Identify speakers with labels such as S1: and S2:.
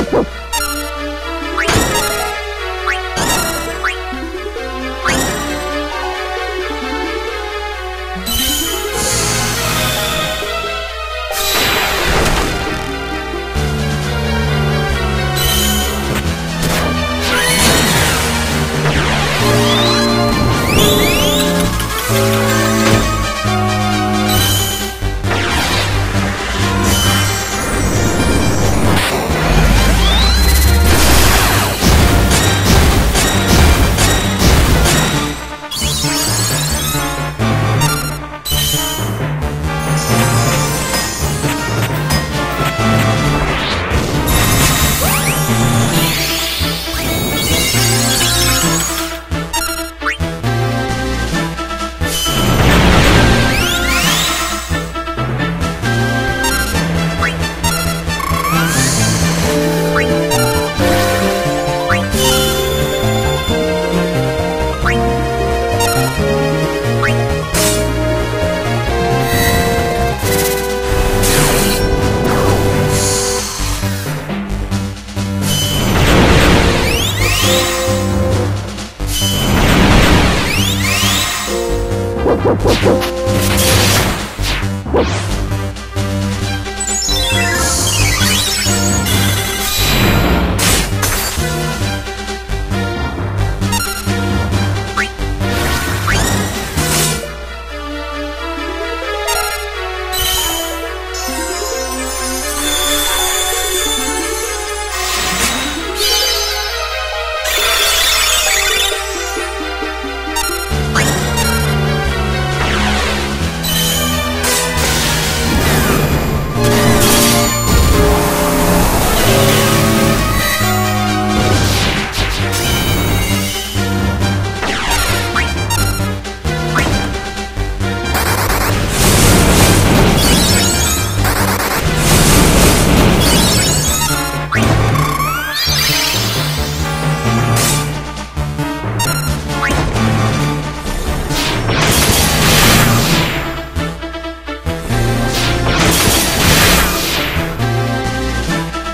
S1: you What?